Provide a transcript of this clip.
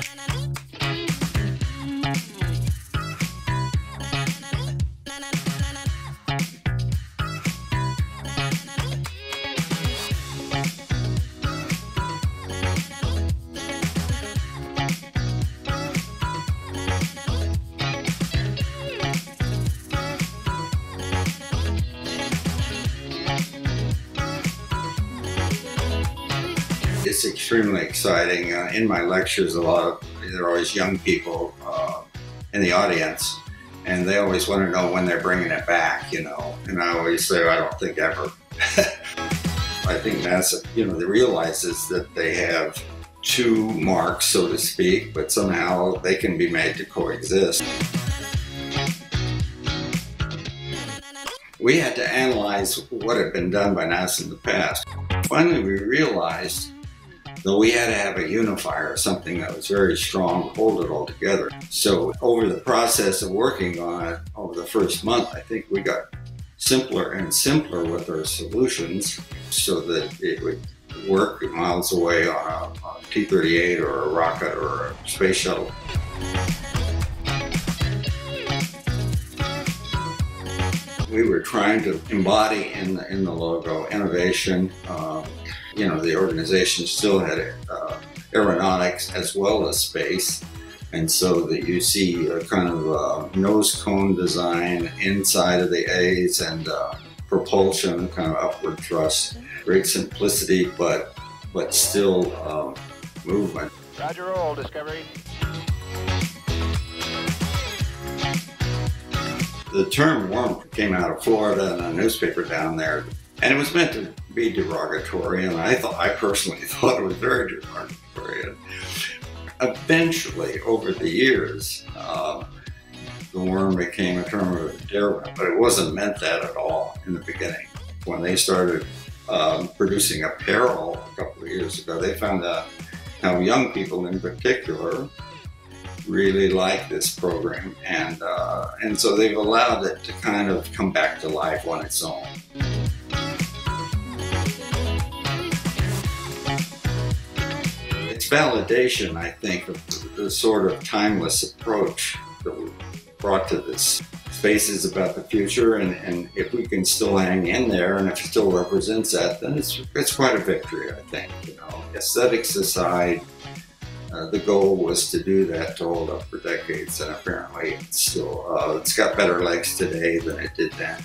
na na na it's extremely exciting. Uh, in my lectures, a lot of there are always young people uh, in the audience, and they always want to know when they're bringing it back. You know, and I always say I don't think ever. I think NASA, you know, they realizes that they have two marks, so to speak, but somehow they can be made to coexist. We had to analyze what had been done by NASA in the past. Finally, we realized that we had to have a unifier, something that was very strong hold it all together. So over the process of working on it over the first month, I think we got simpler and simpler with our solutions so that it would work miles away on a, a T-38 or a rocket or a space shuttle. We were trying to embody in the, in the logo innovation. Um, you know, the organization still had uh, aeronautics as well as space. And so that you see a kind of uh, nose cone design inside of the A's and uh, propulsion, kind of upward thrust. Great simplicity, but but still um, movement. Roger roll, Discovery. The term worm came out of Florida in a newspaper down there, and it was meant to be derogatory, and I thought I personally thought it was very derogatory. And eventually, over the years, uh, the worm became a term of endearment, but it wasn't meant that at all in the beginning. When they started um, producing apparel a couple of years ago, they found out how young people in particular really like this program, and uh, and so they've allowed it to kind of come back to life on its own. It's validation, I think, of the, sort of timeless approach that we brought to this. Space is about the future, and, and if we can still hang in there, and if it still represents that, then it's it's quite a victory, I think. You know, aesthetics aside, uh, the goal was to do that to hold up for decades, and apparently it's still uh, it's got better legs today than it did then.